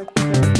you.